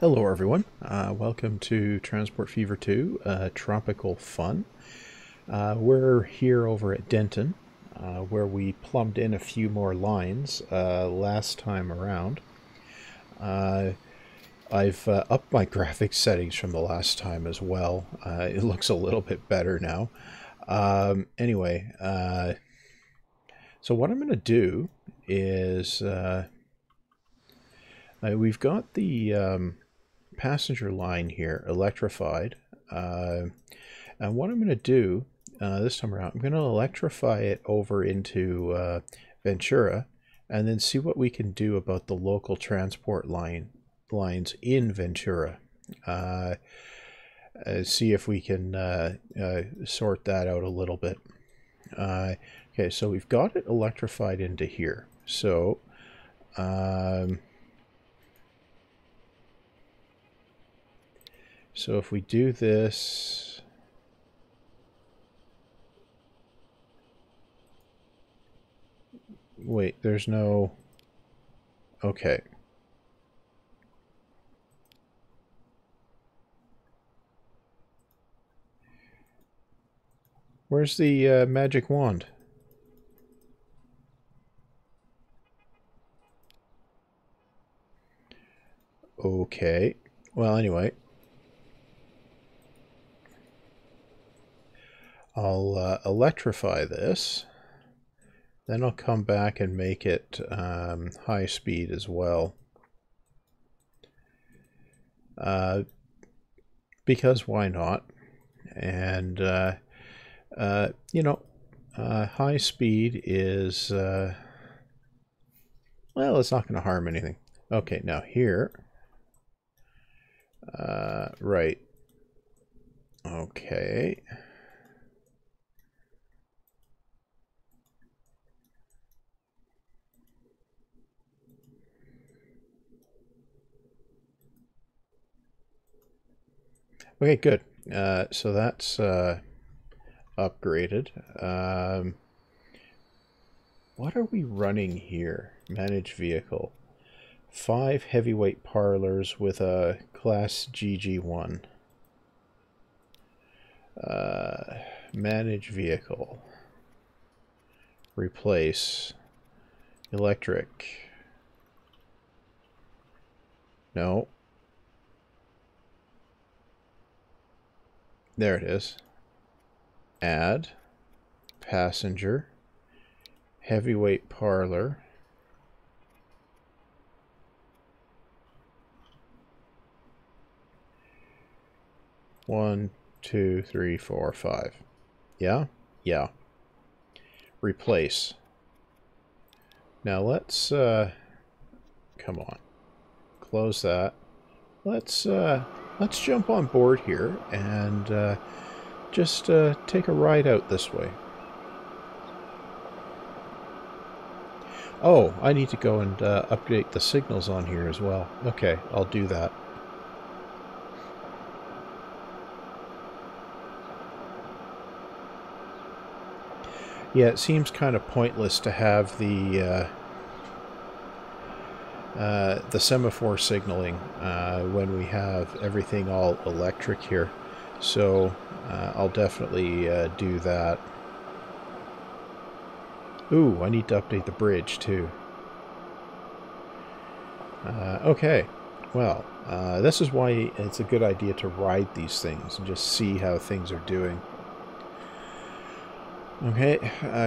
Hello everyone, uh, welcome to Transport Fever 2, uh, Tropical Fun. Uh, we're here over at Denton, uh, where we plumbed in a few more lines uh, last time around. Uh, I've upped my graphics settings from the last time as well. it looks a little bit better now. Um, anyway, so what I'm going to do is... we've got the... Um, passenger line here electrified. Uh, and what I'm going to do uh, this time around, I'm going to electrify it over into uh, Ventura and then see what we can do about the local transport line lines in Ventura. Uh, uh, see if we can uh, sort that out a little bit. okay, so we've got it electrified into here. So um, So if we do this... Wait, there's no... Okay. Where's the uh, magic wand? Okay. Well, anyway. I'll uh, electrify this. Then I'll come back and make it um, high speed as well. Uh, because why not? And, uh, uh you know, uh, high speed is, uh, well, it's not going to harm anything. Okay, now here, right, okay. Okay, good. Uh, so that's uh, upgraded. Um, what are we running here? Manage vehicle. Five heavyweight parlors with a class GG1. Uh, manage vehicle. Replace. Electric. No. There it is. Add. Passenger. Heavyweight parlor. One, two, three, four, five. Yeah? Yeah. Replace. Now let's, uh, come on. Close that. Let's, uh, let's jump on board here and uh, just uh, take a ride out this way. Oh, I need to go and uh, update the signals on here as well. Okay, I'll do that. Yeah, it seems kind of pointless to have the uh, the semaphore signaling uh, when we have everything all electric here. So uh, I'll definitely uh, do that. Ooh, I need to update the bridge too. Uh, okay, well, this is why it's a good idea to ride these things and just see how things are doing. Okay,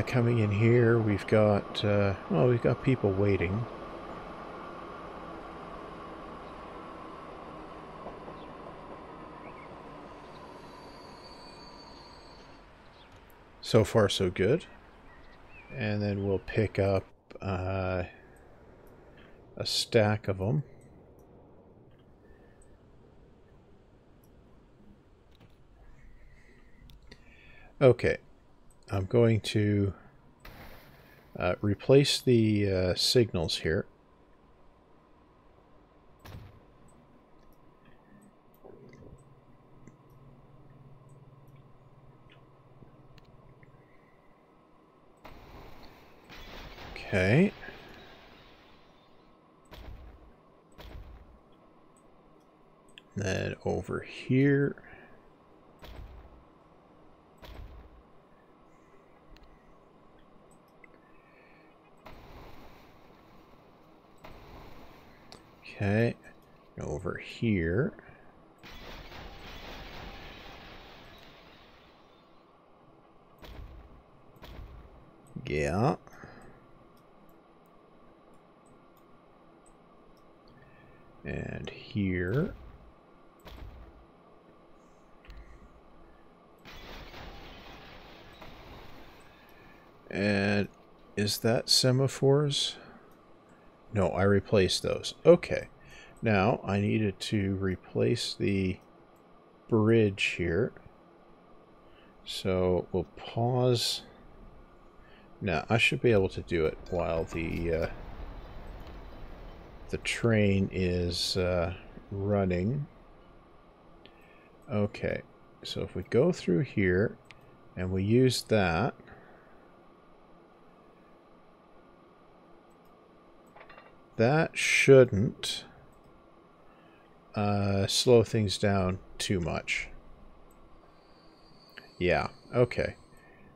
coming in here, we've got, well, we've got people waiting. So far, so good. And then we'll pick up uh, a stack of them. Okay, I'm going to uh, replace the uh, signals here. Okay. Then over here. Okay, over here. Yeah. And here. And is that semaphores? No, I replaced those. Okay. Now, I needed to replace the bridge here. So, we'll pause. Now, I should be able to do it while the uh, the train is uh, running. Okay, so if we go through here and we use that, that shouldn't uh, slow things down too much. Yeah, okay.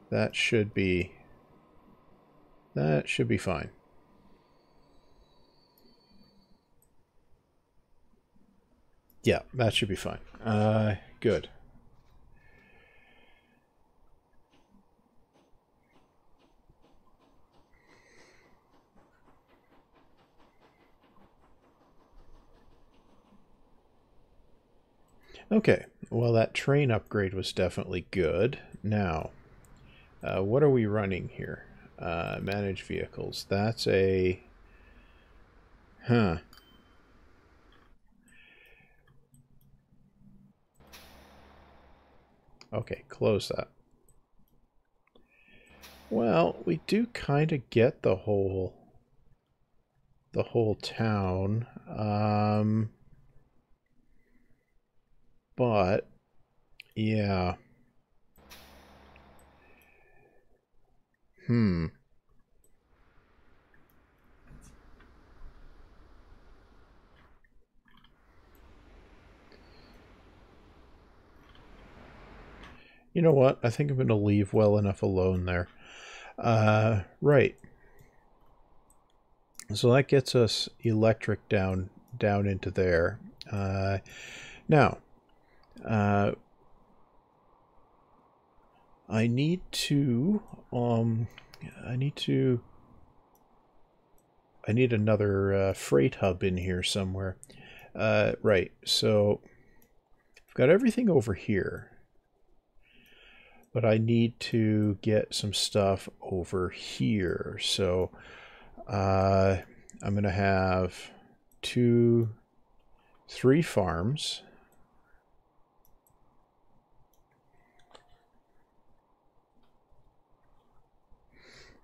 That should be that should be fine. Yeah, that should be fine. Uh, good. Okay, well that train upgrade was definitely good. Now, uh, what are we running here? Uh, manage vehicles. That's a... Huh. Okay, close that. Well, we do kind of get the whole the whole town. Um, but yeah. Hmm. You know what? I think I'm going to leave well enough alone there. Uh, right. So that gets us electric down down into there. Uh, now, uh, I need to, um, I need to, I need another uh, freight hub in here somewhere. Uh, right, so I've got everything over here but I need to get some stuff over here. So uh, I'm going to have two, three farms.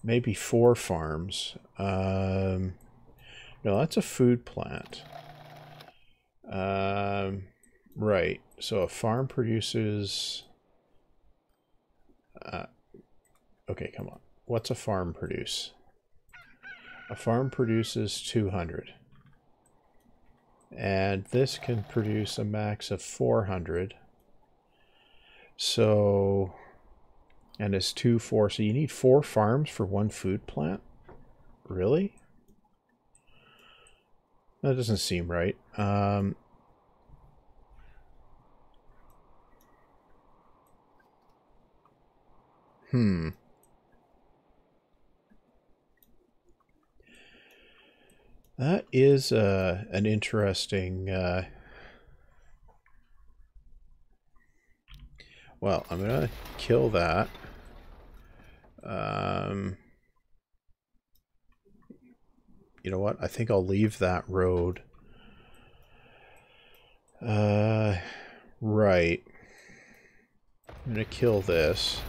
Maybe four farms. Um, no, that's a food plant. Um, right. So a farm produces uh, okay, come on. What's a farm produce? A farm produces 200. And this can produce a max of 400. So, and it's two, four. So you need four farms for one food plant? Really? That doesn't seem right. Um, Hmm. That is uh, an interesting... Uh... Well, I'm going to kill that. Um... You know what? I think I'll leave that road. Uh, right. I'm going to kill this.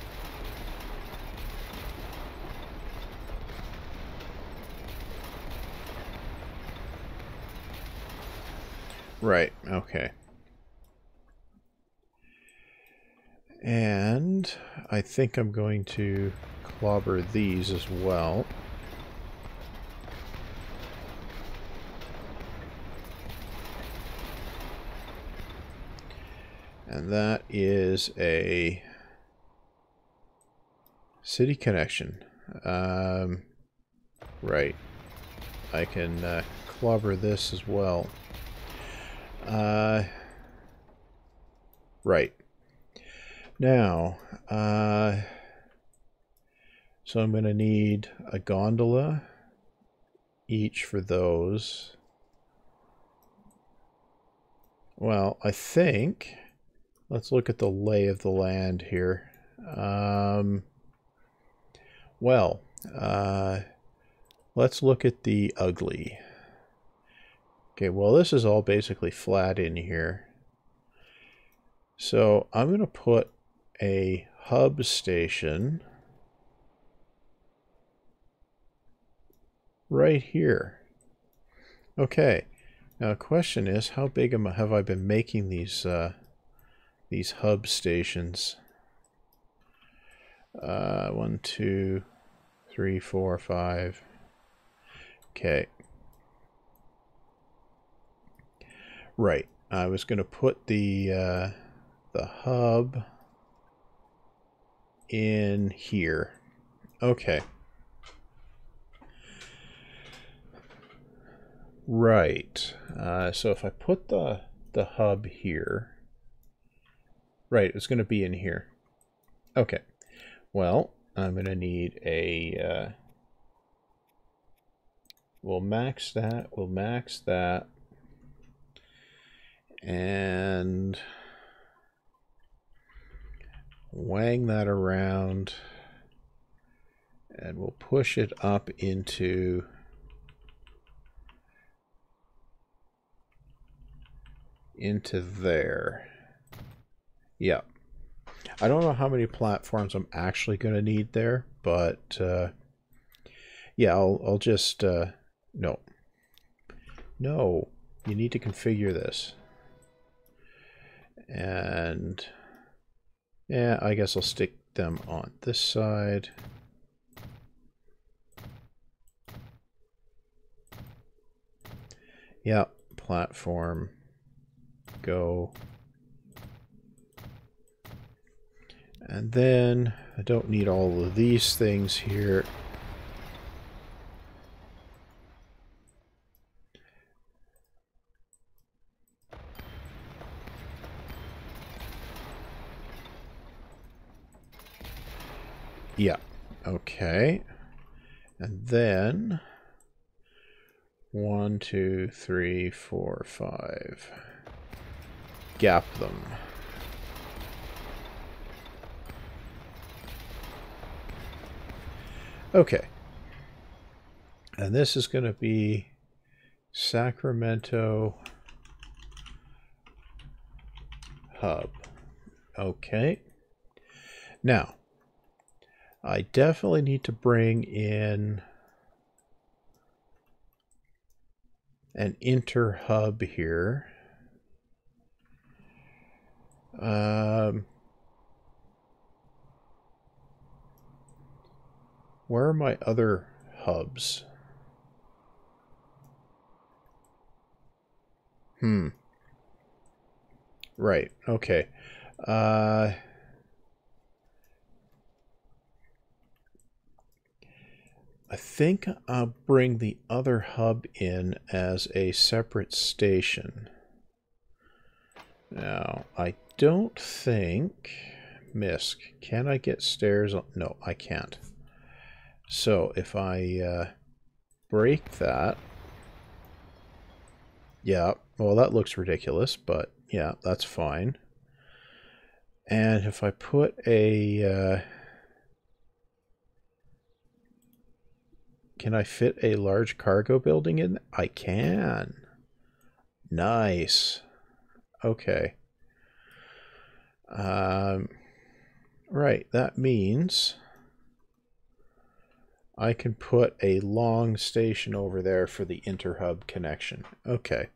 Right, okay. And I think I'm going to clobber these as well. And that is a city connection. Um, right. I can uh, clobber this as well. Uh, right. Now, uh, so I'm going to need a gondola each for those. Well, I think, let's look at the lay of the land here. Um, well, uh, let's look at the ugly. Okay, well this is all basically flat in here. So I'm going to put a hub station right here. Okay, now the question is, how big am I, have I been making these uh, these hub stations? Uh, one, two, three, four, five. Okay. Right. I was going to put the uh, the hub in here. Okay. Right. Uh, so if I put the the hub here, right, it's going to be in here. Okay. Well, I'm going to need a. Uh, we'll max that. We'll max that. And wang that around. And we'll push it up into into there. Yep. I don't know how many platforms I'm actually going to need there, but uh, yeah, I'll, I'll just, uh, no. No, you need to configure this. And yeah, I guess I'll stick them on this side. Yeah, platform, go And then I don't need all of these things here. Yeah, okay. And then one, two, three, four, five. Gap them. Okay. And this is going to be Sacramento Hub. Okay. Now, I definitely need to bring in an inter hub here. Um, Where are my other hubs? Hmm. Right. Okay. Uh, I think I'll bring the other hub in as a separate station. Now, I don't think... Misk, can I get stairs? No, I can't. So if I uh, break that, yeah, well that looks ridiculous, but yeah, that's fine. And if I put a, uh, can I fit a large cargo building in? I can. Nice. Okay. Um, right, that means I can put a long station over there for the interhub connection. Okay.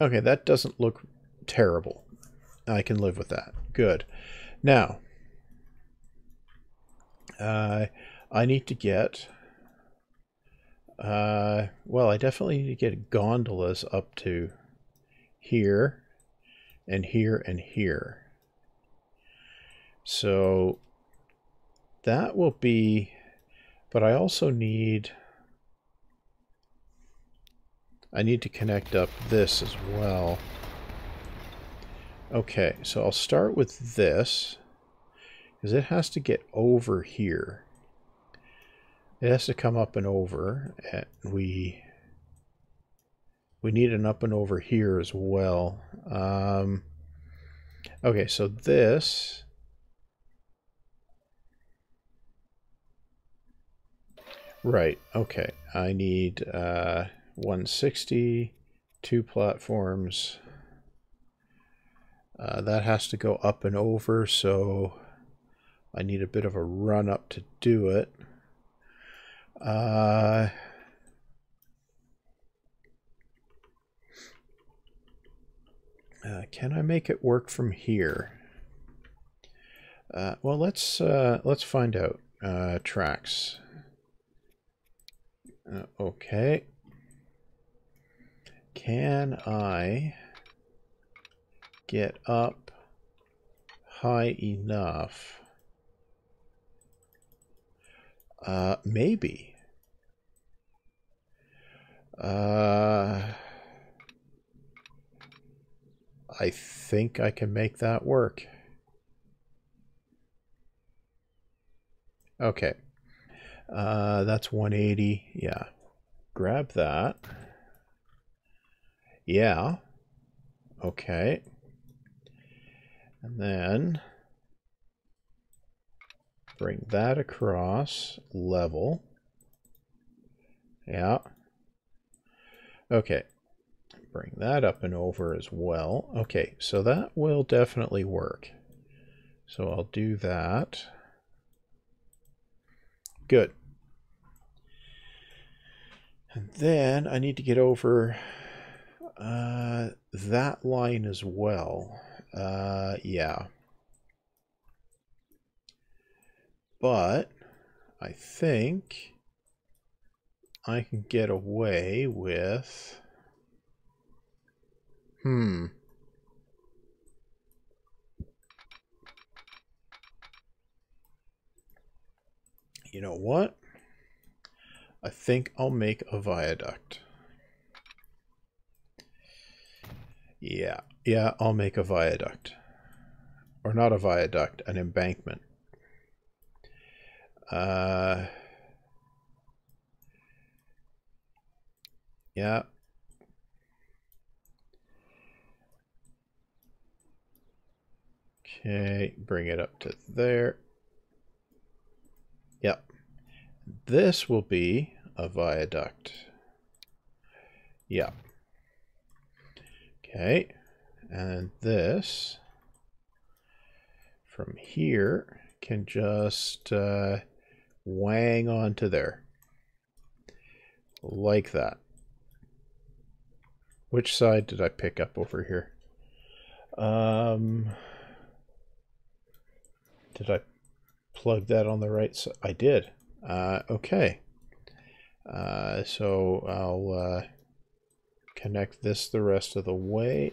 Okay, that doesn't look terrible. I can live with that. Good. Now, uh, I need to get... Uh, well, I definitely need to get gondolas up to here, and here, and here. So that will be, but I also need, I need to connect up this as well. Okay, so I'll start with this, because it has to get over here. It has to come up and over, and we we need an up and over here as well. Um, okay, so this Right, okay. I need uh, 160, two platforms. Uh, that has to go up and over, so I need a bit of a run up to do it. Uh, uh, can I make it work from here? Uh, well, let's uh, let's find out. Uh, tracks. Uh, okay. Can I get up high enough? Uh, maybe. Uh, I think I can make that work. Okay. Uh, that's 180. Yeah. Grab that. Yeah. Okay. And then bring that across level. Yeah. Okay. Bring that up and over as well. Okay, so that will definitely work. So I'll do that. Good. And then I need to get over uh, that line as well. Uh, yeah. But I think I can get away with... Hmm. You know what? I think I'll make a viaduct. Yeah, yeah, I'll make a viaduct. Or not a viaduct, an embankment. Uh, yeah. Okay, bring it up to there. Yep. This will be a viaduct. Yeah. Okay. And this from here can just uh, wang onto there. Like that. Which side did I pick up over here? Um, did I plug that on the right side? I did. Uh, okay. Uh, so I'll uh, connect this the rest of the way.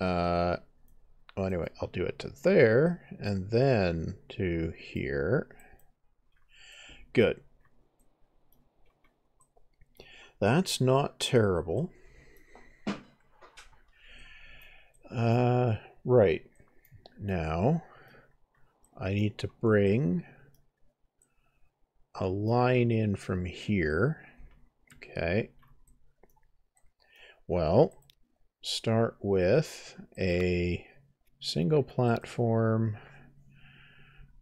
Uh, well, anyway, I'll do it to there and then to here. Good. That's not terrible. Uh, right. Now, I need to bring a line in from here. Okay. Well, start with a single platform,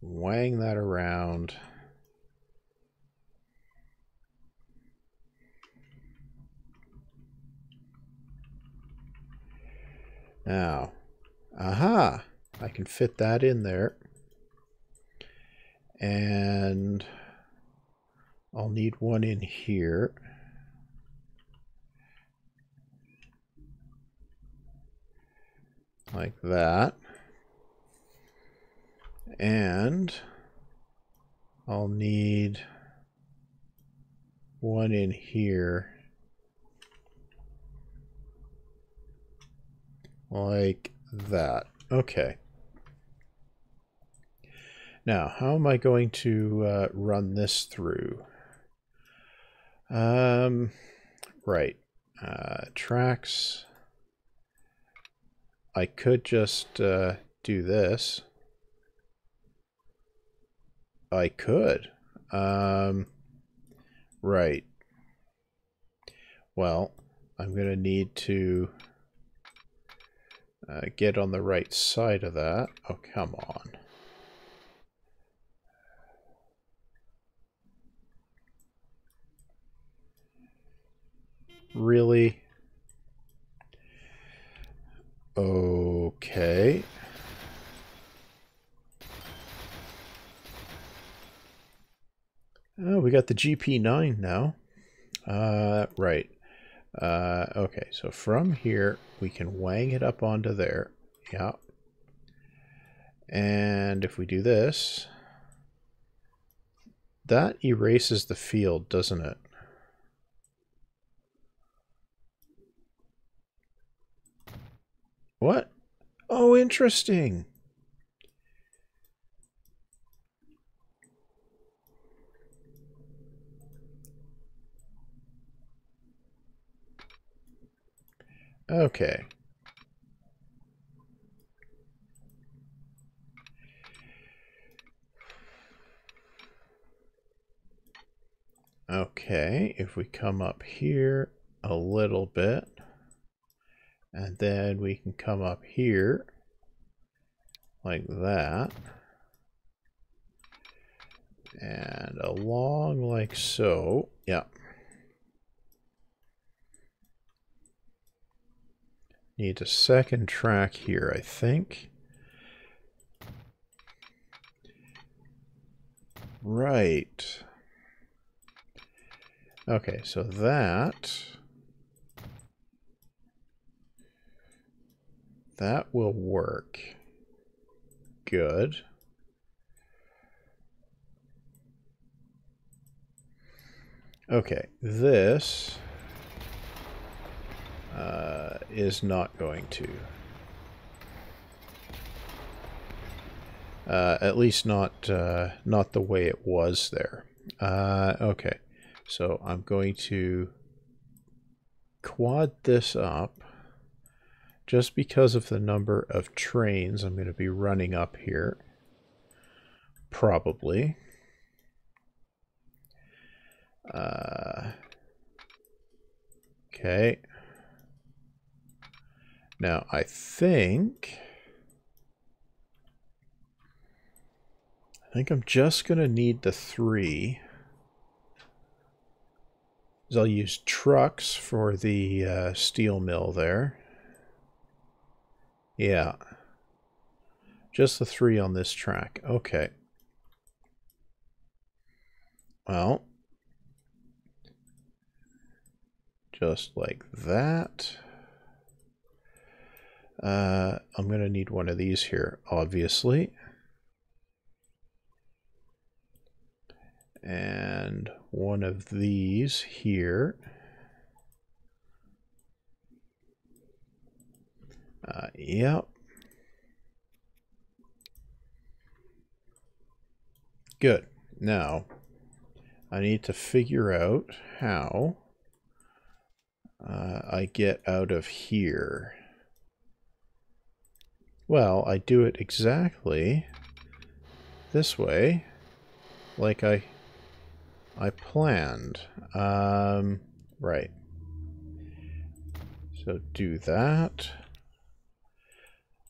wang that around. Now, aha, I can fit that in there. And I'll need one in here. Like that. And I'll need one in here. Like that. Okay. Now, how am I going to uh, run this through? Um, right. Uh, tracks. I could just uh, do this. I could. Um, right. Well, I'm going to need to uh, get on the right side of that. Oh, come on. Really? Okay. Oh, we got the GP9 now. Uh, right. Uh, okay, so from here, we can wang it up onto there. Yeah. And if we do this, that erases the field, doesn't it? What? Oh, interesting. Okay. Okay, if we come up here a little bit, and then we can come up here like that. And along like so. Yeah. Need a second track here, I think. Right. Okay, so that That will work. Good. Okay, this uh, is not going to. Uh, at least not uh, not the way it was there. Uh, okay, so I'm going to quad this up just because of the number of trains I'm going to be running up here. Probably. Uh, okay. Now, I think... I think I'm just going to need the three. I'll use trucks for the uh, steel mill there. Yeah. Just the three on this track. Okay. Well. Just like that. Uh, I'm going to need one of these here, obviously. And one of these here. Uh, yep. Good. Now, I need to figure out how uh, I get out of here. Well, I do it exactly this way, like I I planned. Um, right. So do that.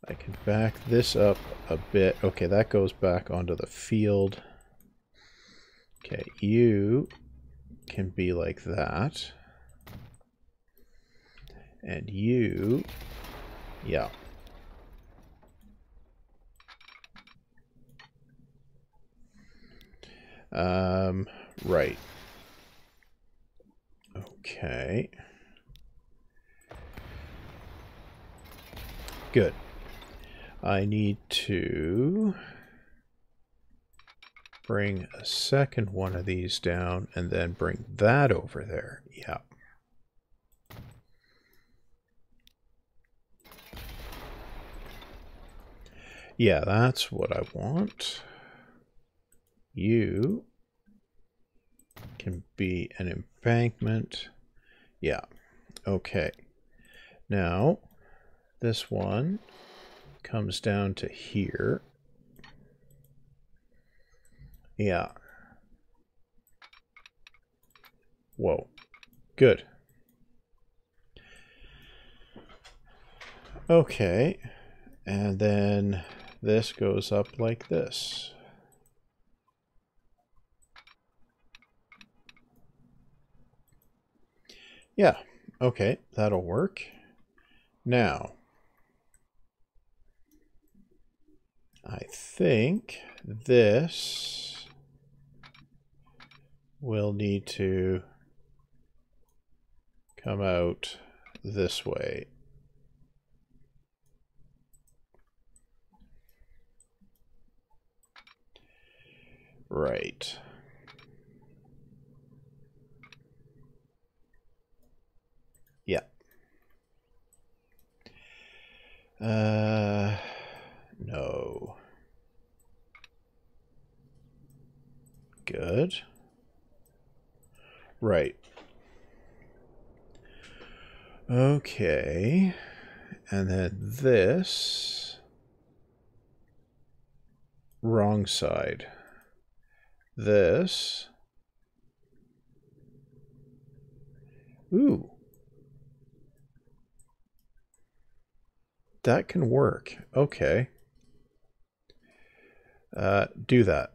I can back this up a bit. Okay, that goes back onto the field. Okay, you can be like that. And you, yeah. Um, right. Okay. Good. I need to bring a second one of these down and then bring that over there. Yeah. Yeah, that's what I want. You can be an embankment. Yeah. Okay. Now, this one comes down to here. Yeah. Whoa. Good. Okay. And then this goes up like this. Yeah, okay, that'll work. Now, I think this will need to come out this way. Right. Yeah. Uh, no. Good. Right. Okay. And then this. Wrong side this. Ooh. That can work. Okay. Uh, do that.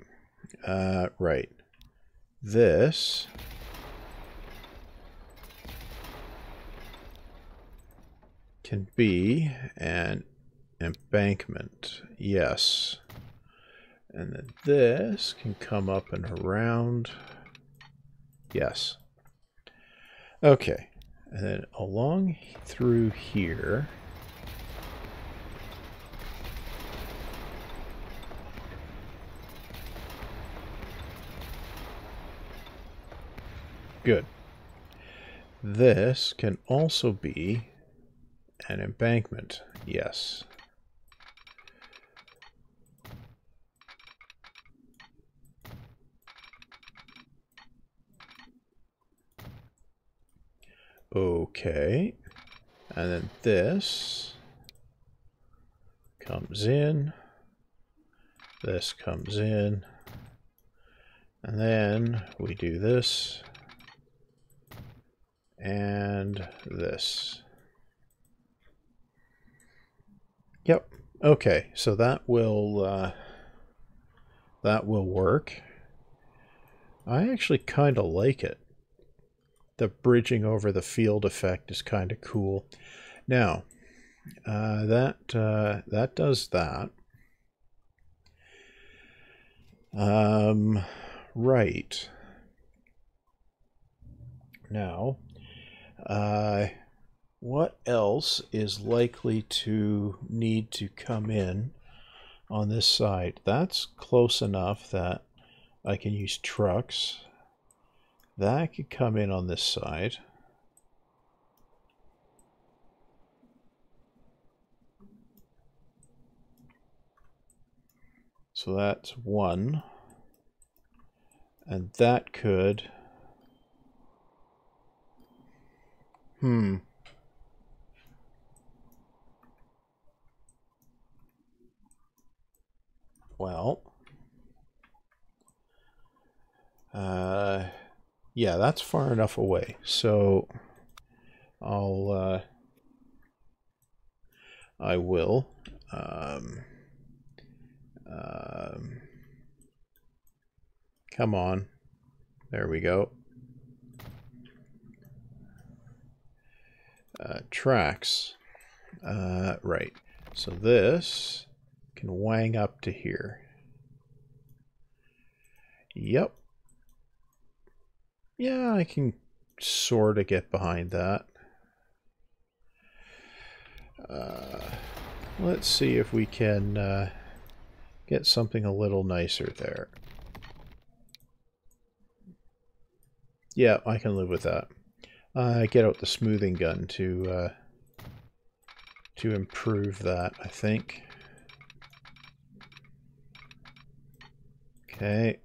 Uh, right. This. Can be an embankment. Yes. And then this can come up and around. Yes. Okay. And then along through here. Good. This can also be an embankment. Yes. Okay. And then this comes in. This comes in. And then we do this. And this. Yep. Okay, so that will uh, that will work. I actually kind of like it the bridging over the field effect is kind of cool. Now, uh, that uh, that does that. Um, right. Now, uh, what else is likely to need to come in on this side? That's close enough that I can use trucks. That could come in on this side. So that's one. And that could... Hmm. Well... Uh... Yeah, that's far enough away. So I'll uh, I will um, um, come on. There we go. Uh, tracks. Uh, right. So this can wang up to here. Yep. Yeah, I can sort of get behind that. Uh, let's see if we can uh, get something a little nicer there. Yeah, I can live with that. Uh, get out the smoothing gun to uh, to improve that, I think. Okay.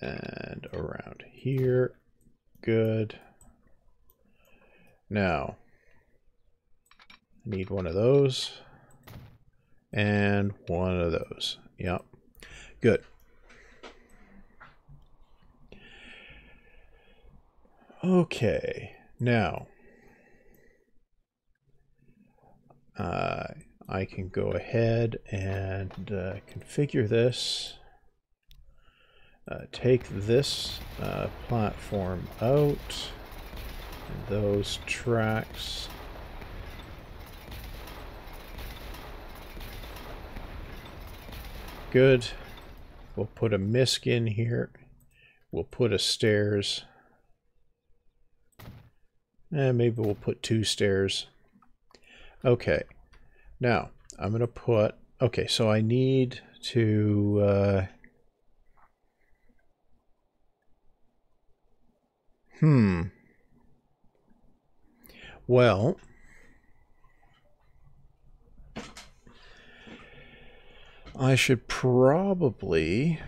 And around here. Good. Now, need one of those and one of those. Yep. Good. Okay. Now, uh, I can go ahead and uh, configure this. Uh, take this uh, platform out. Those tracks. Good. We'll put a misc in here. We'll put a stairs. And eh, maybe we'll put two stairs. Okay. Now, I'm going to put... Okay, so I need to... Uh, hmm. Well... I should probably...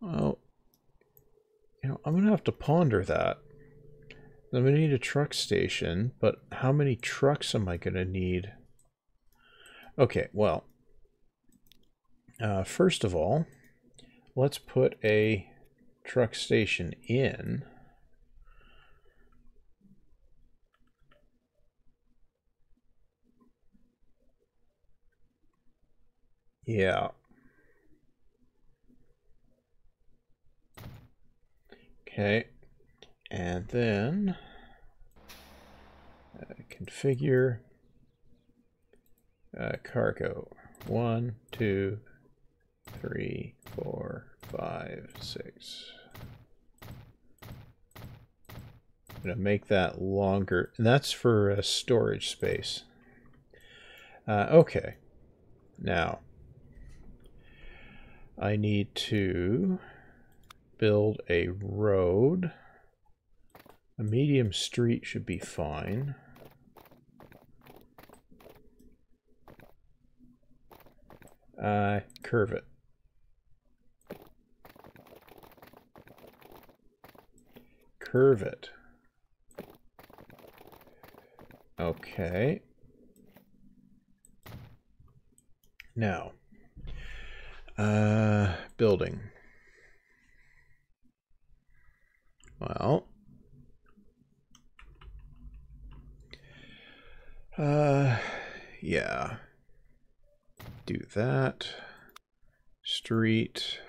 Well, you know, I'm going to have to ponder that. I'm going to need a truck station, but how many trucks am I going to need? Okay, well, uh, first of all, let's put a truck station in. Yeah. Okay. And then uh, configure uh, cargo. One, two, three, four, five, six. I'm going to make that longer. And that's for uh, storage space. Uh, okay. Now, I need to build a road. A medium street should be fine. Uh, curve it. Curve it. Okay. Now, uh, building. Well, Uh, yeah. Do that. Street.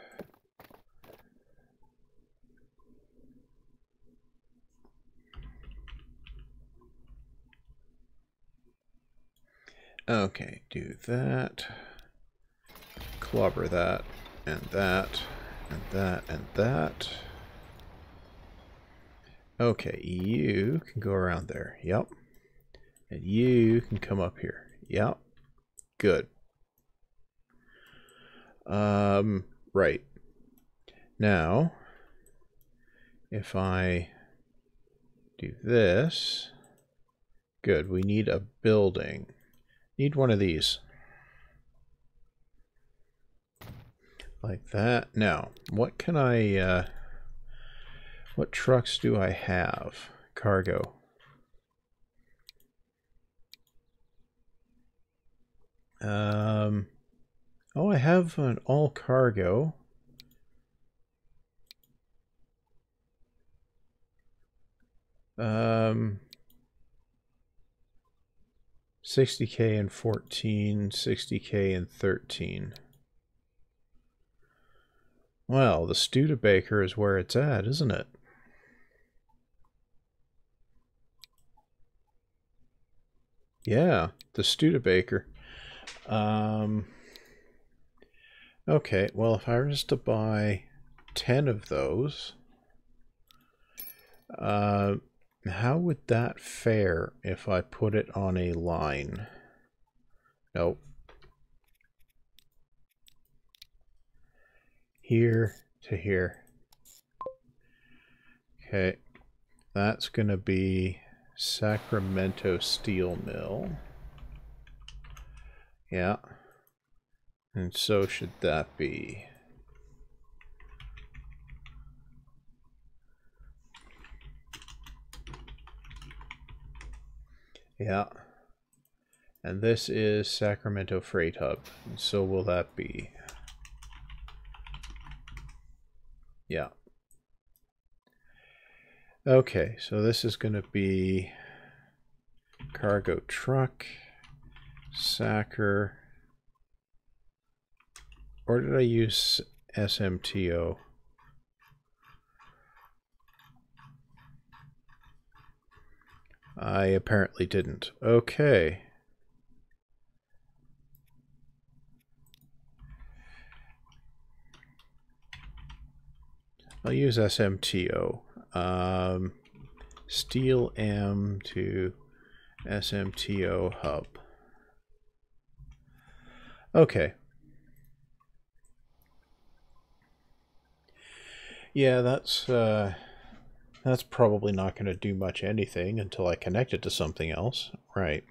Okay, do that. Clobber that, and that, and that, and that. Okay, you can go around there. Yep. And you can come up here. Yep. Good. Um, right. Now, if I do this, good, we need a building. Need one of these. Like that. Now, what can I, uh, what trucks do I have? Cargo. Um, oh, I have an all cargo. Um, 60k and 14, 60k and 13. Well, the Studebaker is where it's at, isn't it? Yeah, the Studebaker. Um, okay, well, if I was to buy 10 of those, uh, how would that fare if I put it on a line? Nope. Here to here. Okay, that's going to be Sacramento Steel Mill. Yeah. And so should that be. Yeah. And this is Sacramento Freight Hub. And so will that be. Yeah. Okay, so this is going to be cargo truck, Sacker, or did I use SMTO? I apparently didn't. Okay. I'll use SMTO. Um, Steel M to SMTO hub. Okay. Yeah, that's uh, that's probably not going to do much anything until I connect it to something else. Right.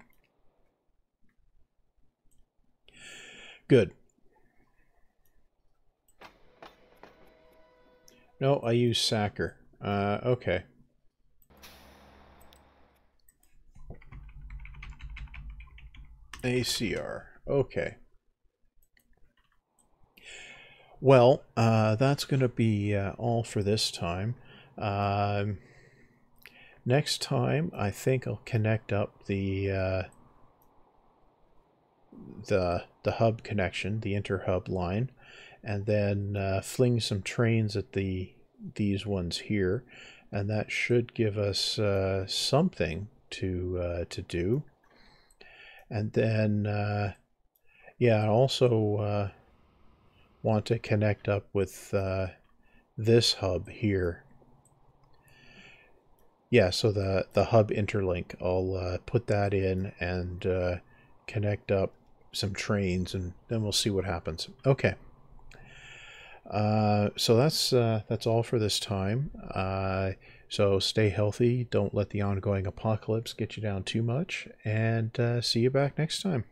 Good. No, I use Sacker. Uh, okay. ACR. Okay. Well, uh, that's going to be uh, all for this time. Um, next time, I think I'll connect up the uh, the the hub connection, the interhub line, and then uh, fling some trains at the these ones here, and that should give us uh, something to uh, to do. And then, yeah, also want to connect up with uh, this hub here. Yeah, so the, the hub interlink, I'll uh, put that in and uh, connect up some trains and then we'll see what happens. Okay. Uh, so that's uh, that's all for this time. Uh, so stay healthy. Don't let the ongoing apocalypse get you down too much. And uh, see you back next time.